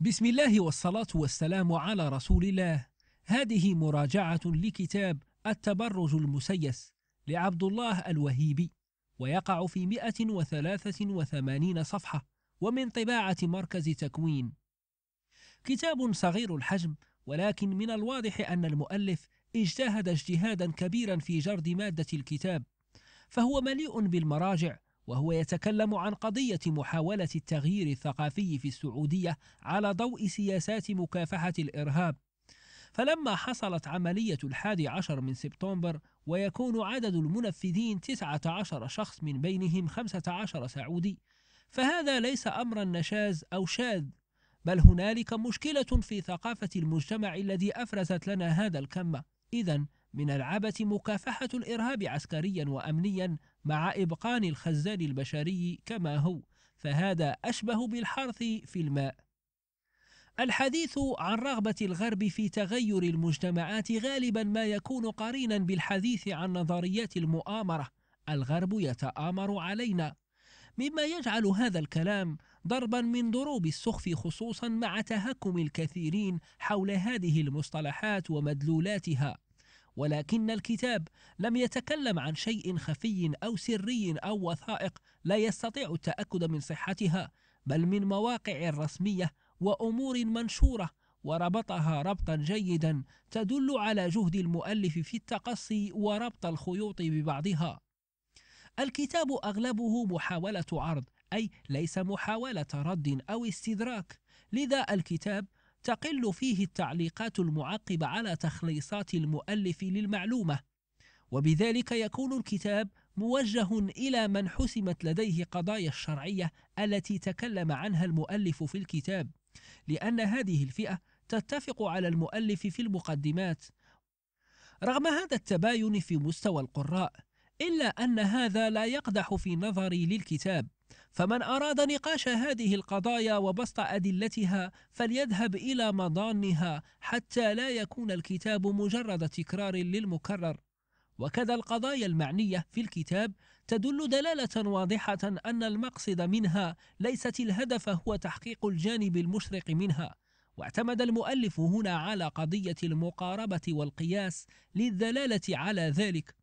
بسم الله والصلاة والسلام على رسول الله. هذه مراجعة لكتاب التبرج المسيس لعبد الله الوهيبي ويقع في 183 صفحة ومن طباعة مركز تكوين. كتاب صغير الحجم ولكن من الواضح أن المؤلف اجتهد اجتهادا كبيرا في جرد مادة الكتاب فهو مليء بالمراجع وهو يتكلم عن قضية محاولة التغيير الثقافي في السعودية على ضوء سياسات مكافحة الإرهاب. فلما حصلت عملية الحادي عشر من سبتمبر ويكون عدد المنفذين تسعة عشر شخص من بينهم خمسة عشر سعودي فهذا ليس أمرا نشاز أو شاذ بل هنالك مشكلة في ثقافة المجتمع الذي أفرزت لنا هذا الكم. إذا من العبث مكافحة الإرهاب عسكريا وأمنيا مع إبقان الخزان البشري كما هو فهذا أشبه بالحرث في الماء. الحديث عن رغبة الغرب في تغير المجتمعات غالبا ما يكون قرينا بالحديث عن نظريات المؤامرة. الغرب يتآمر علينا. مما يجعل هذا الكلام ضربا من ضروب السخف خصوصا مع تهكم الكثيرين حول هذه المصطلحات ومدلولاتها. ولكن الكتاب لم يتكلم عن شيء خفي أو سري أو وثائق لا يستطيع التأكد من صحتها بل من مواقع رسمية وأمور منشورة وربطها ربطا جيدا تدل على جهد المؤلف في التقصي وربط الخيوط ببعضها. الكتاب أغلبه محاولة عرض أي ليس محاولة رد أو استدراك لذا الكتاب تقل فيه التعليقات المعقبة على تخليصات المؤلف للمعلومة. وبذلك يكون الكتاب موجه إلى من حسمت لديه قضايا الشرعية التي تكلم عنها المؤلف في الكتاب لأن هذه الفئة تتفق على المؤلف في المقدمات. رغم هذا التباين في مستوى القراء إلا أن هذا لا يقدح في نظري للكتاب. فمن أراد نقاش هذه القضايا وبسط أدلتها فليذهب إلى مضانها حتى لا يكون الكتاب مجرد تكرار للمكرر. وكذا القضايا المعنية في الكتاب تدل دلالة واضحة أن المقصد منها ليست الهدف هو تحقيق الجانب المشرق منها. واعتمد المؤلف هنا على قضية المقاربة والقياس للدلالة على ذلك.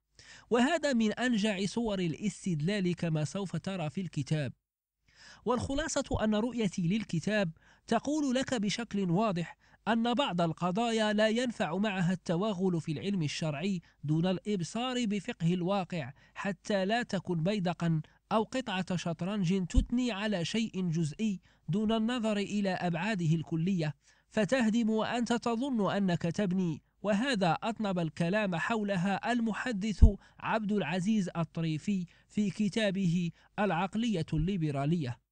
وهذا من أنجع صور الاستدلال كما سوف ترى في الكتاب. والخلاصة أن رؤيتي للكتاب تقول لك بشكل واضح أن بعض القضايا لا ينفع معها التوغل في العلم الشرعي دون الإبصار بفقه الواقع حتى لا تكن بيدقا أو قطعة شطرنج تثني على شيء جزئي دون النظر إلى أبعاده الكلية. فتهدم وأنت تظن أنك تبني وهذا أطنب الكلام حولها المحدث عبد العزيز الطريفي في كتابه العقلية الليبرالية.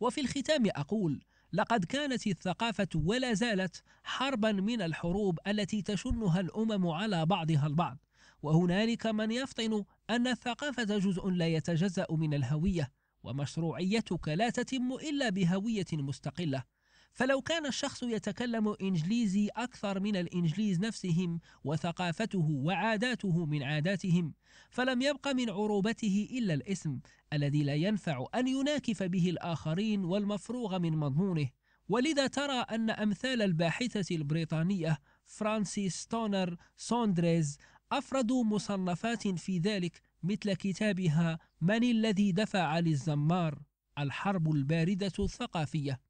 وفي الختام أقول لقد كانت الثقافة ولا زالت حربا من الحروب التي تشنها الأمم على بعضها البعض. وهنالك من يفطن أن الثقافة جزء لا يتجزأ من الهوية ومشروعيتك لا تتم إلا بهوية مستقلة. فلو كان الشخص يتكلم إنجليزي أكثر من الإنجليز نفسهم وثقافته وعاداته من عاداتهم فلم يبق من عروبته إلا الاسم الذي لا ينفع أن يناكف به الآخرين والمفروغ من مضمونه. ولذا ترى أن أمثال الباحثة البريطانية فرانسيس ستونر سوندرز أفردوا مصنفات في ذلك مثل كتابها من الذي دفع للزمار؟ الحرب الباردة الثقافية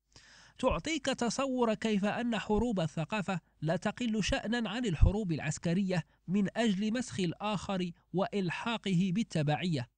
تعطيك تصور كيف أن حروب الثقافة لا تقل شأنا عن الحروب العسكرية من أجل مسخ الآخر وإلحاقه بالتبعية.